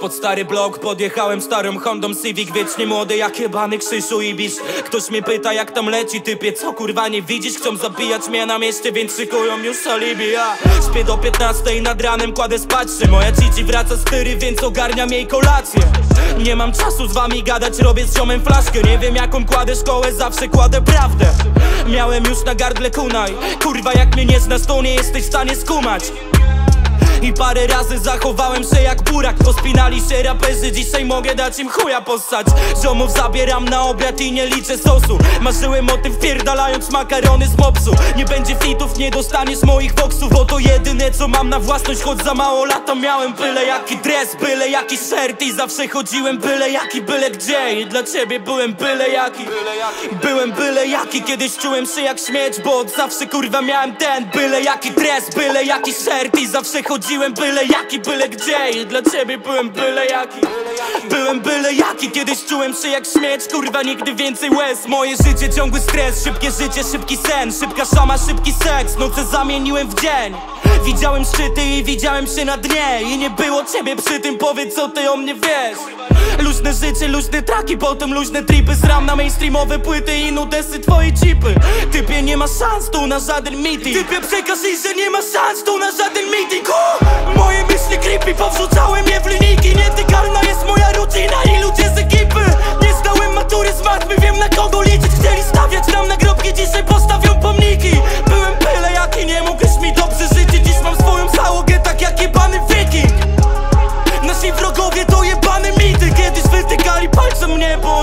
pod stary blok. Podjechałem starą Hondą Civic Wiecznie młody jak jebany Krzysiu i Bisz Ktoś mnie pyta jak tam leci typie Co kurwa nie widzisz? Chcą zabijać mnie na mieście Więc szykują już alibi ja Śpię do 15 i nad ranem kładę spać się Moja cici wraca z tyry, więc ogarniam jej kolację. Nie mam czasu z wami gadać, robię z ziomem flaszkę. Nie wiem jaką kładę szkołę, zawsze kładę prawdę. Miałem już na gardle kunaj. Kurwa jak mnie nie znasz to nie jesteś w stanie skumać i parę razy zachowałem się jak burak. Pospinali się raperzy, dzisiaj mogę dać im chuja possać. Ziomów zabieram na obiad i nie liczę sosu. Marzyłem o tym wpierdalając makarony z mopsu Nie będzie fitów, nie dostaniesz moich voksów Bo to jedyne co mam na własność Choć za mało lata miałem byle jaki dres Byle jaki shirt. I zawsze chodziłem byle jaki byle gdzie. I dla ciebie byłem byle jaki. Byłem byle jaki, kiedyś czułem się jak śmieć Bo od zawsze kurwa miałem ten. Byle jaki dres, byle jaki shirt. I zawsze chodziłem byle jaki, byle gdzie I dla ciebie byłem byle jaki. Byłem byle jaki, kiedyś czułem się jak śmieć Kurwa nigdy więcej łez. Moje życie ciągły stres, szybkie życie, szybki sen Szybka szama, szybki seks, noce zamieniłem w dzień. Widziałem szczyty i widziałem się na dnie. I nie było ciebie przy tym, powiedz co ty o mnie wiesz Luźne życie, luźne traki, potem luźne tripy. Zram na mainstreamowe płyty i nudesy twojej chipy. Typie nie ma szans tu na żaden meeting. Typie przekaż jej, że nie ma szans tu na żaden meeting. Uh! Moje myśli creepy, powrzucałem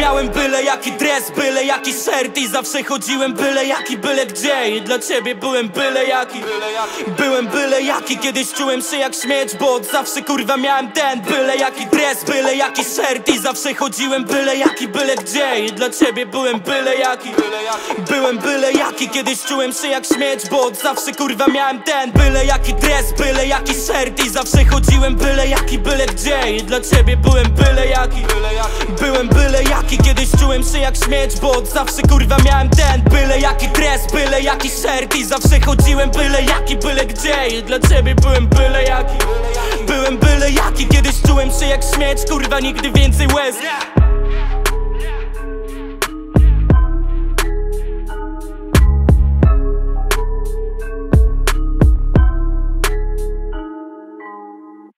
miałem byle jaki dres Byle jaki shirt i zawsze chodziłem byle jaki, byle gdzie. I dla ciebie byłem byle jaki. Byłem byle jaki, kiedyś czułem się jak śmieć Bo od zawsze kurwa miałem ten Byle jaki dres, byle jaki shirt i zawsze chodziłem byle jaki, byle gdzie. I dla ciebie byłem byle jaki. Byłem byle jaki, kiedyś czułem się jak śmieć Bo od zawsze kurwa miałem ten Byle jaki dres, byle jaki shirt i zawsze chodziłem byle jaki, byle gdzie. I dla ciebie byłem byle jaki. Byłem byle jaki, kiedyś czułem się jak śmieć Bo od zawsze kurwa miałem ten Byle jaki dres, byle jaki shirt i zawsze chodziłem byle jaki, byle gdzie. I dla ciebie byłem byle jaki. Byłem byle jaki, kiedyś czułem się jak śmieć Kurwa nigdy więcej łez